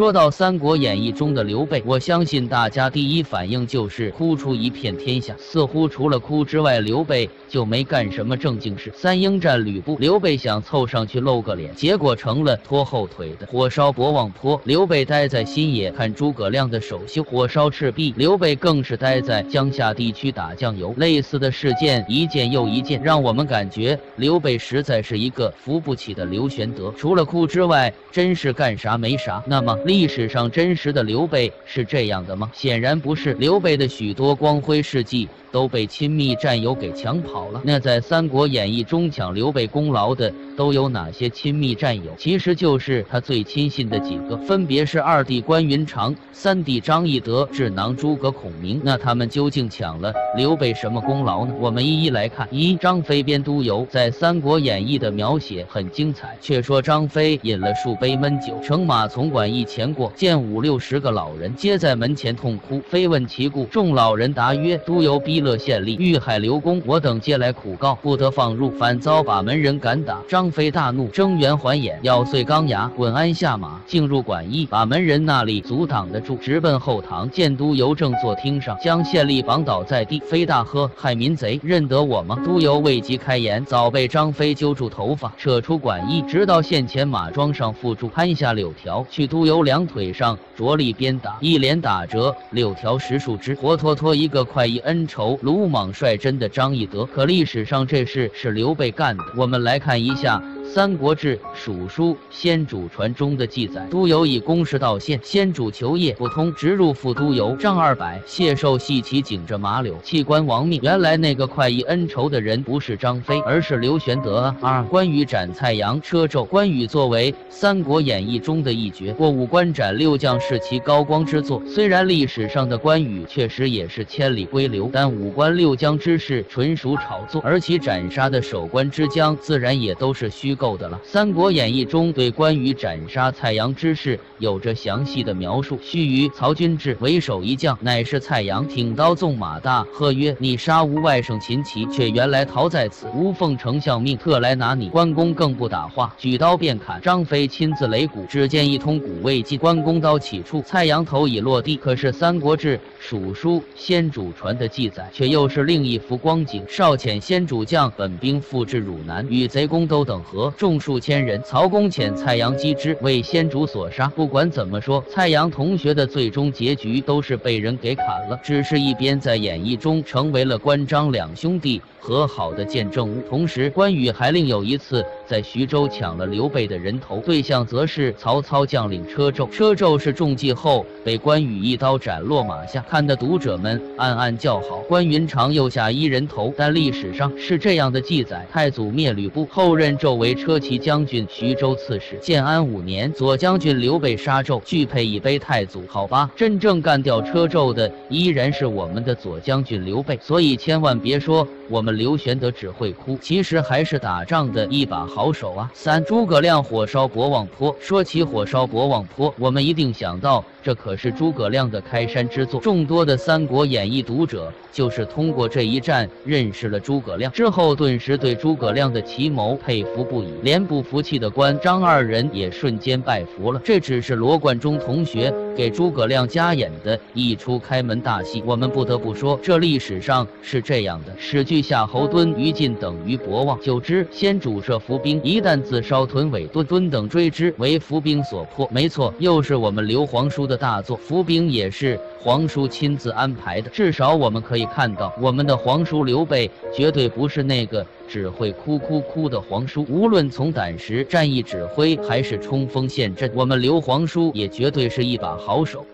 说到《三国演义》中的刘备，我相信大家第一反应就是哭出一片天下。似乎除了哭之外，刘备就没干什么正经事。三英战吕布，刘备想凑上去露个脸，结果成了拖后腿的。火烧博望坡，刘备待在新野看诸葛亮的首秀；火烧赤壁，刘备更是待在江夏地区打酱油。类似的事件一件又一件，让我们感觉刘备实在是一个扶不起的刘玄德。除了哭之外，真是干啥没啥。那么，历史上真实的刘备是这样的吗？显然不是。刘备的许多光辉事迹。都被亲密战友给抢跑了。那在《三国演义》中抢刘备功劳的都有哪些亲密战友？其实就是他最亲信的几个，分别是二弟关云长、三弟张翼德、智囊诸葛孔明。那他们究竟抢了刘备什么功劳呢？我们一一来看。一张飞编督邮，在《三国演义》的描写很精彩。却说张飞饮了数杯闷酒，乘马从馆驿前过，见五六十个老人皆在门前痛哭。飞问其故，众老人答曰：“督邮逼。”乐县吏遇害刘公，我等皆来苦告，不得放入，反遭把门人赶打。张飞大怒，睁圆环眼，咬碎钢牙，滚鞍下马，进入馆驿，把门人那里阻挡得住，直奔后堂。见都邮正坐厅上，将县吏绑倒在地。飞大喝：“害民贼，认得我吗？”都邮未及开言，早被张飞揪住头发，扯出馆驿，直到县前马桩上缚住，攀下柳条，去都邮两腿上着力鞭打，一连打折六条石树枝，活脱脱一个快意恩仇。鲁莽率真的张翼德，可历史上这事是刘备干的。我们来看一下。《三国志·蜀书·先主传》中的记载：都邮以公事到县，先主求业不通，直入府都邮，丈二百。谢寿系其颈着马柳，弃官亡命。原来那个快意恩仇的人不是张飞，而是刘玄德啊！二关羽斩蔡阳，车胄。关羽作为《三国演义》中的一绝，过五关斩六将是其高光之作。虽然历史上的关羽确实也是千里归刘，但五关六将之事纯属炒作，而其斩杀的守关之将自然也都是虚。够的了，《三国演义》中对关羽斩杀蔡阳之事有着详细的描述。须臾，曹军至，为首一将，乃是蔡阳，挺刀纵马，大喝曰：“你杀吾外甥秦琪，却原来逃在此。吾奉丞相命，特来拿你。”关公更不打话，举刀便砍。张飞亲自擂鼓，只见一通鼓未尽，关公刀起处，蔡阳头已落地。可是《三国志·蜀书·先主传》的记载却又是另一幅光景。少遣先主将本兵复至汝南，与贼公都等合。众数千人，曹公遣蔡阳击之，为先主所杀。不管怎么说，蔡阳同学的最终结局都是被人给砍了。只是一边在演义中成为了关张两兄弟。和好的见证物。同时，关羽还另有一次在徐州抢了刘备的人头，对象则是曹操将领车胄。车胄是中计后被关羽一刀斩落马下，看的读者们暗暗叫好。关云长又下一人头，但历史上是这样的记载：太祖灭吕布后，任胄为车骑将军、徐州刺史。建安五年，左将军刘备杀纣，俱配以碑太祖。好吧，真正干掉车胄的依然是我们的左将军刘备，所以千万别说我们。刘玄德只会哭，其实还是打仗的一把好手啊！三，诸葛亮火烧博望坡。说起火烧博望坡，我们一定想到。这可是诸葛亮的开山之作，众多的《三国演义》读者就是通过这一战认识了诸葛亮，之后顿时对诸葛亮的奇谋佩服不连不服气的关张二人也瞬间拜服了。这只是罗贯中同学给诸葛亮加演的一出开门大戏。我们不得不说，这历史上是这样的：史据夏侯惇、于禁等于博望，久之先主设伏兵，一旦自烧屯尾，顿敦等追之，为伏兵所破。没错，又是我们刘皇叔。的大作伏兵也是皇叔亲自安排的，至少我们可以看到，我们的皇叔刘备绝对不是那个只会哭哭哭的皇叔。无论从胆识、战役指挥，还是冲锋陷阵，我们刘皇叔也绝对是一把好手。